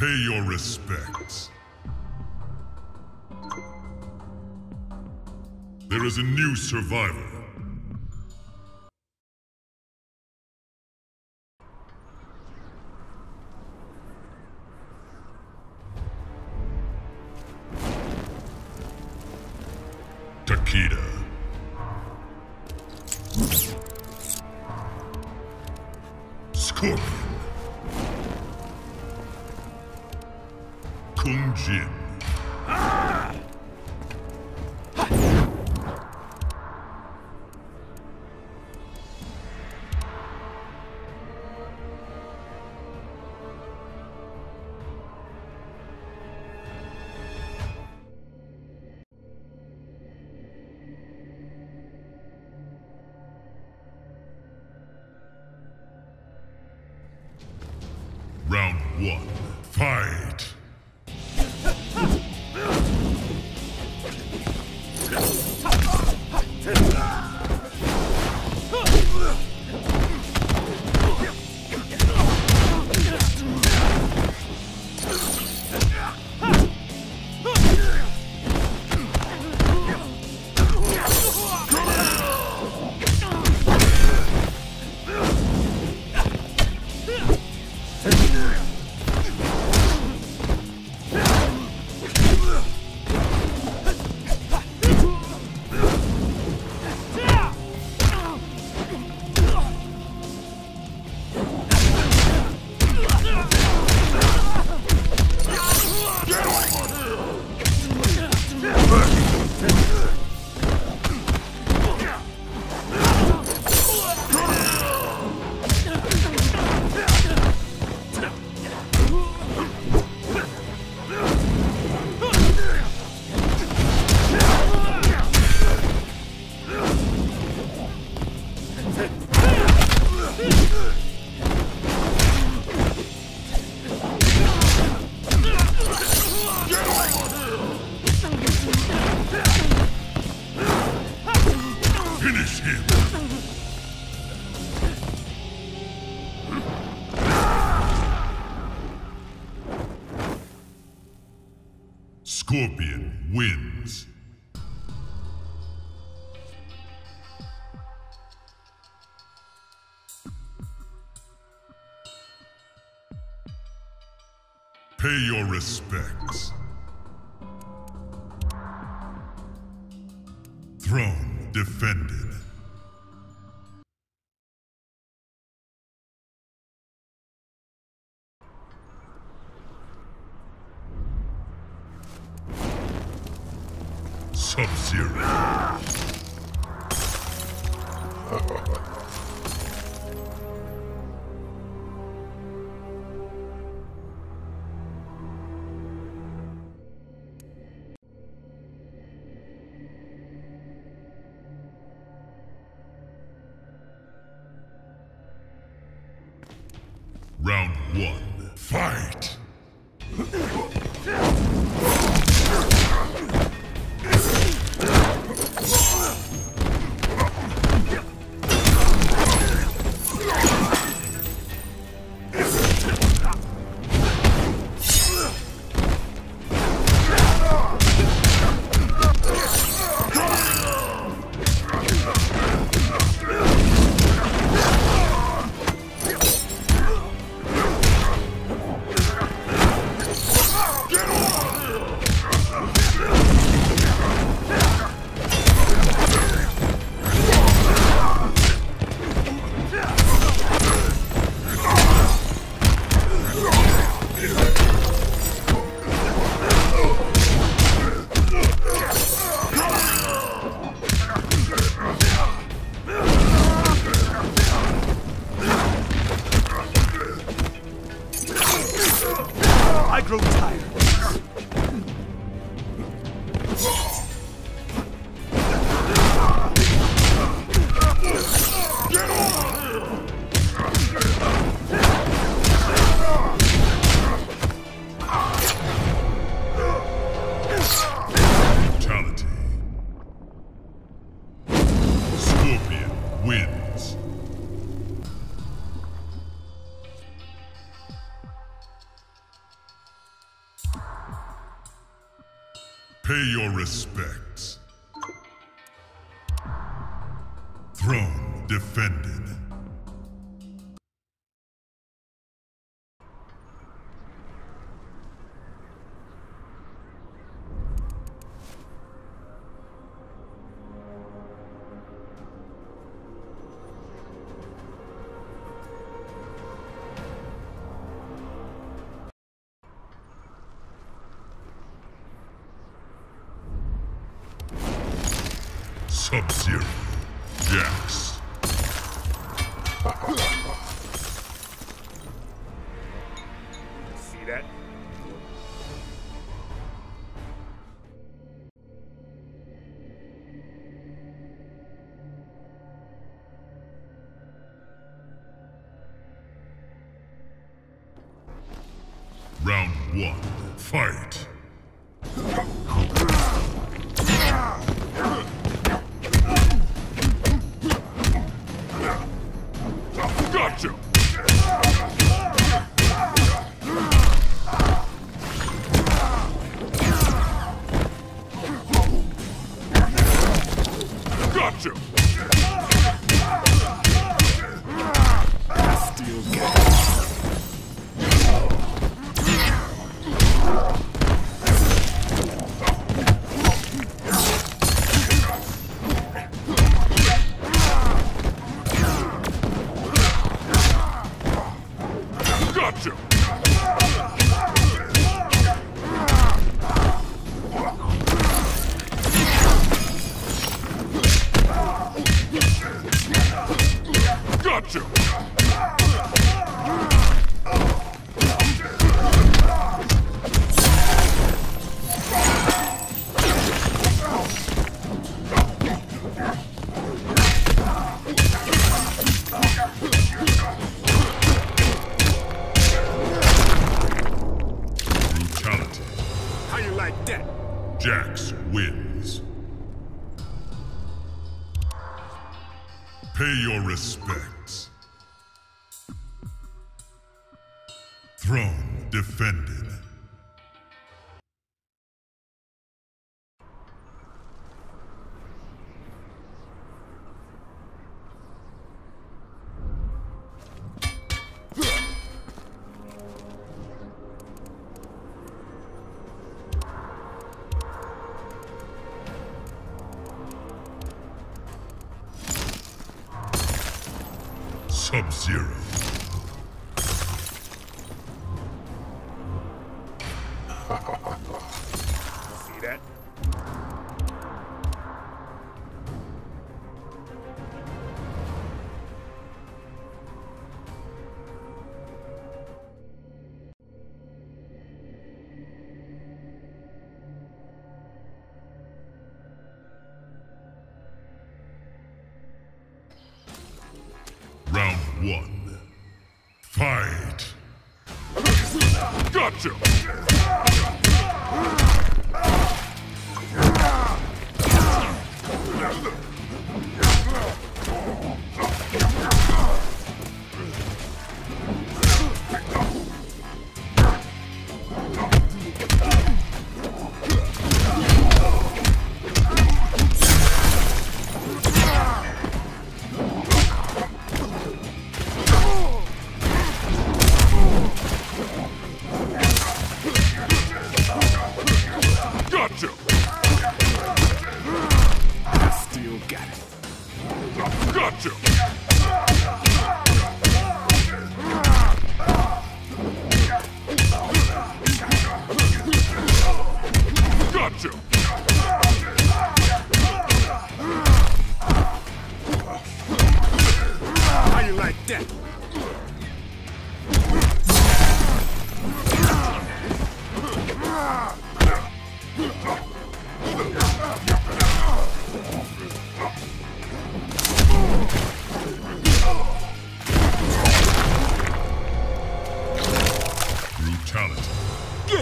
Pay your respects. There is a new survivor. Scorpion. Kung Jin. Round one. Fight! Pay your respects. Throne defended. Sub-Zero. I grow Pay your respects. Throne defended. Sub-Zero. Jax. See that? Round one. Fight. Gotcha! Still You like that? Jax wins. Pay your respects. Throne defended. Sub-Zero. Still got it. Gotcha! Gotcha!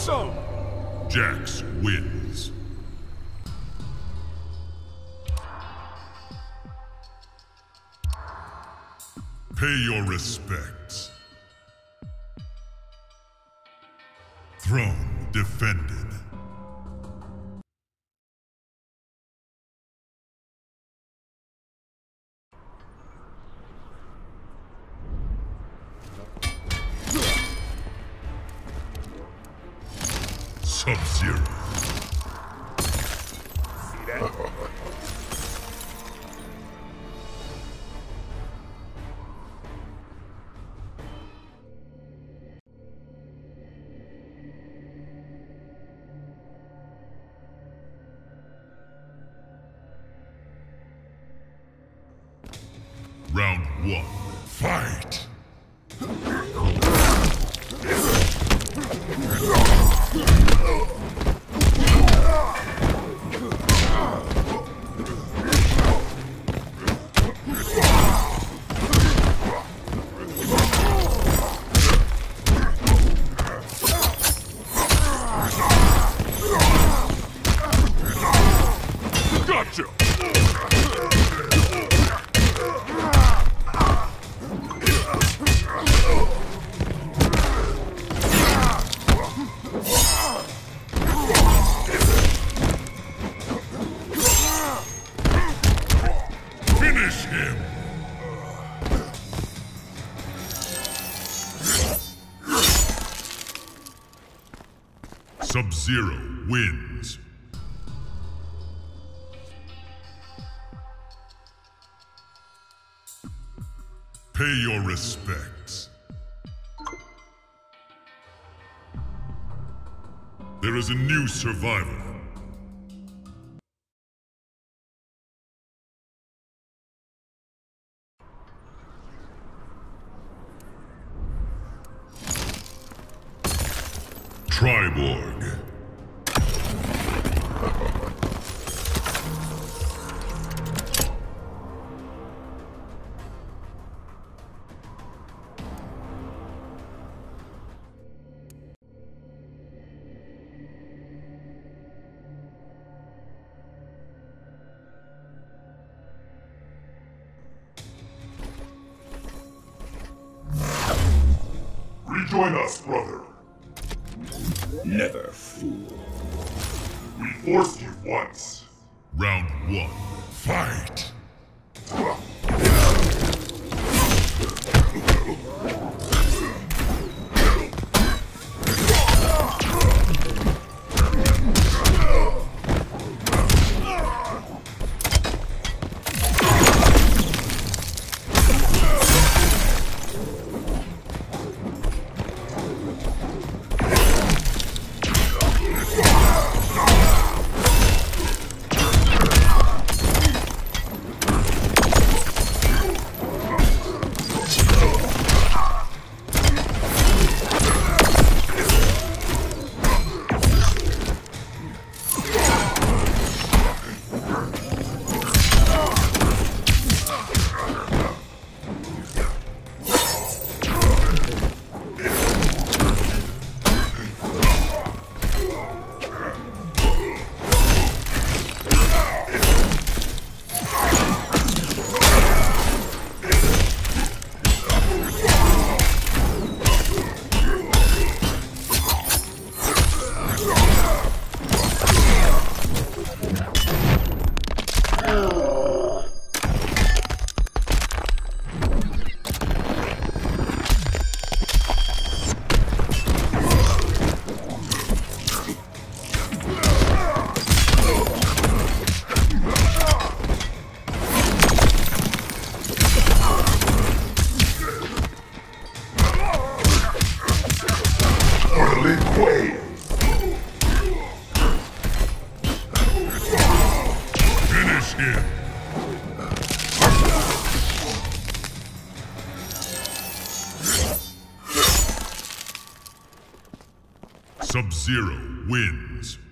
Some! Jax wins. Pay your respects. Throne defended. Sub-Zero wins. Pay your respects. There is a new survivor. Triborg. Rejoin us, brother. Never fool. We forced you once. Round one. Fight! Sub-Zero wins.